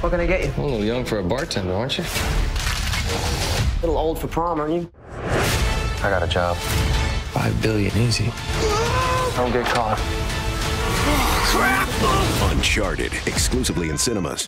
What can I get you? A little young for a bartender, aren't you? A little old for prom, aren't you? I got a job. Five billion, easy. Don't get caught. Uncharted, exclusively in cinemas.